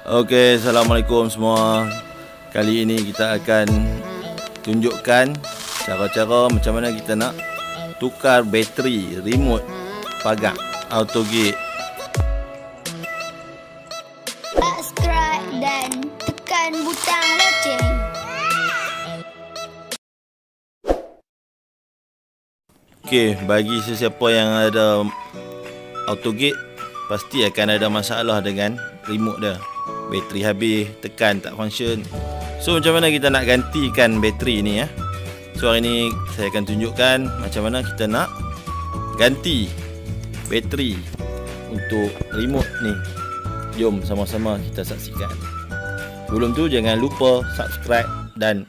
Okey, Assalamualaikum semua. Kali ini kita akan tunjukkan cara-cara macam mana kita nak tukar bateri remote pagar auto gate. Subscribe dan tekan butang loceng. Okey, bagi sesiapa yang ada auto gate pasti akan ada masalah dengan remote dia bateri habis tekan tak function. So macam mana kita nak gantikan bateri ni ya? So hari ni saya akan tunjukkan macam mana kita nak ganti bateri untuk remote ni. Jom sama-sama kita saksikan. Sebelum tu jangan lupa subscribe dan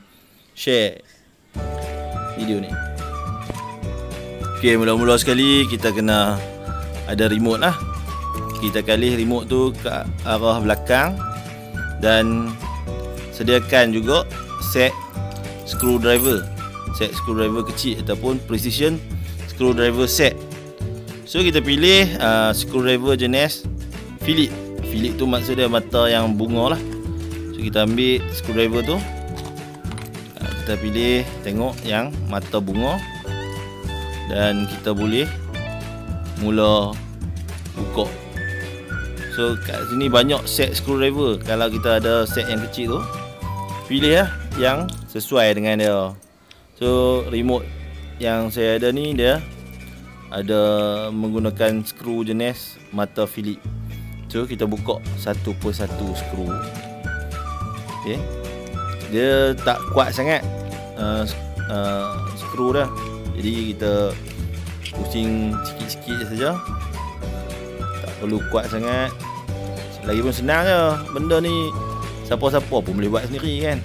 share video ni. Ok mula-mula sekali kita kena ada remote lah. Kita kali remote tu ke arah belakang dan sediakan juga set screwdriver. Set screwdriver kecil ataupun precision screwdriver set. So kita pilih uh, screwdriver jenis Philip. Philip tu maksud dia mata yang bunga lah. So kita ambil screwdriver tu. Uh, kita pilih tengok yang mata bunga. Dan kita boleh mula buka So kat sini banyak set screwdriver. Kalau kita ada set yang kecil tu Pilih lah yang sesuai dengan dia. So remote yang saya ada ni dia Ada menggunakan skru jenis mata Philip. So kita buka satu per satu skru. Okay Dia tak kuat sangat uh, uh, Skru dah. Jadi kita pusing sikit-sikit saja perlu kuat sangat. Lagi pun senang je. Benda ni siapa-siapa pun boleh buat sendiri kan?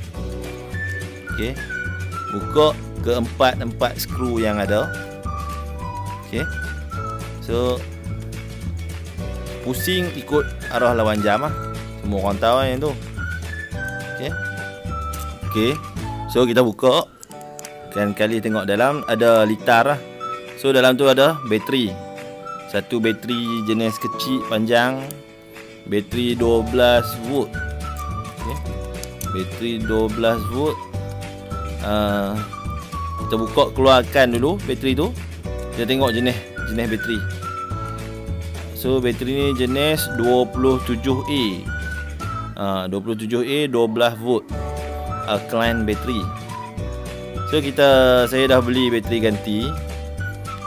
Ok buka keempat-empat skru yang ada. Ok so pusing ikut arah lawan jam lah semua orang tahu yang tu. Ok ok so kita buka. Kan kali tengok dalam ada litar lah so dalam tu ada bateri satu bateri jenis kecil panjang. Bateri 12 volt. Okay. bateri 12 volt. Uh, kita buka keluarkan dulu bateri tu. Kita tengok jenis jenis bateri. So bateri ni jenis 27A uh, 27A 12 volt. Alkaline bateri. So kita saya dah beli bateri ganti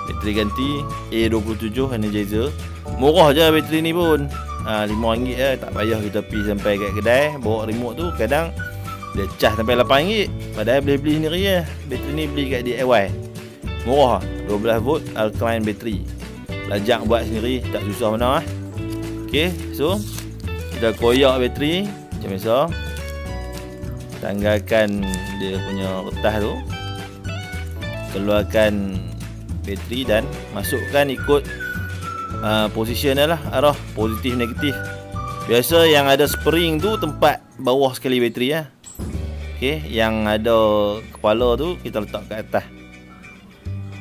Bateri ganti A27 Energizer. Murah je bateri ni pun. Ha, RM5 je Tak payah kita pergi sampai kat kedai. Bawa remote tu Kadang Dia cas sampai RM8 Padahal boleh beli sendiri je. Bateri ni beli kat DIY Murah. 12 volt Alkaline bateri. Lajak buat sendiri Tak susah mana lah Okay So Kita koyak bateri Macam biasa. Tanggalkan Dia punya retas tu. Keluarkan bateri dan masukkan ikut uh, position lah. Arah positif negatif. Biasa yang ada spring tu tempat bawah sekali bateri ya. Okay, yang ada kepala tu kita letak kat atas.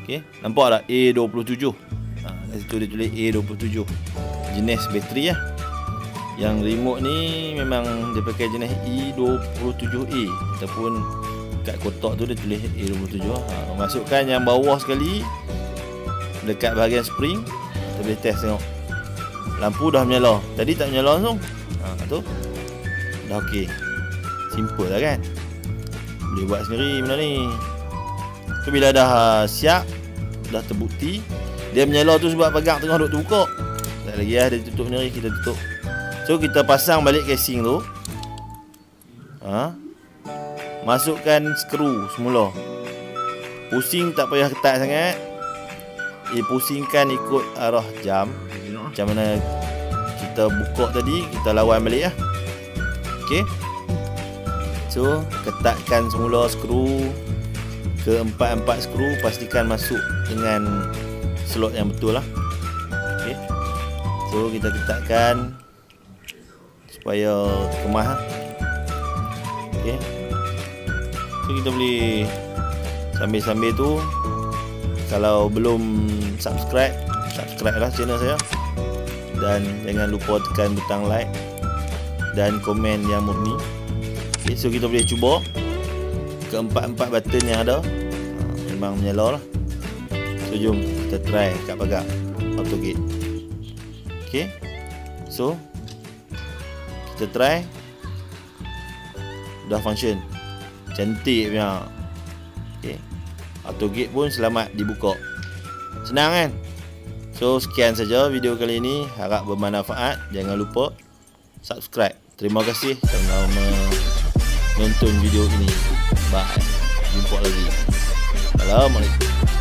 Okay, nampak tak? A27 ha, Dari situ dia tulis A27 Jenis bateri ya. Yang remote ni memang dia pakai jenis E27A Ataupun kat kotak tu dia tulis A27 ha, Masukkan yang bawah sekali dekat bahagian spring kita boleh test tengok. Lampu dah menyala. Tadi tak menyala langsung. Ha, tu dah ok simple lah kan? Boleh buat sendiri benda ni. Tu bila dah siap dah terbukti dia menyala tu sebab pagar tengah duk terbuka. Tak lagi lah dia tutup sendiri kita tutup. So kita pasang balik casing tu. Ha? masukkan skru semula. Pusing tak payah ketat sangat dia pusingkan ikut arah jam. Macam mana kita buka tadi kita lawan balik lah ok so ketatkan semula skru ke empat-empat skru pastikan masuk dengan slot yang betul lah. Ok so kita ketatkan supaya kemas lah ok so kita boleh sambil-sambil tu kalau belum subscribe subscribe lah channel saya dan jangan lupa tekan butang like dan komen yang murni. Okay, so kita boleh cuba keempat-empat button yang ada. Memang menyala lah. So jom kita try kat pagar auto gate. Okay. So kita try. Dah function. Cantik punya. Auto gate pun selamat dibuka. Senang kan? So sekian saja video kali ini. Harap bermanfaat. Jangan lupa Subscribe. Terima kasih Kerana menonton video ini. Bye. Jumpa lagi. Assalamualaikum